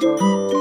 Música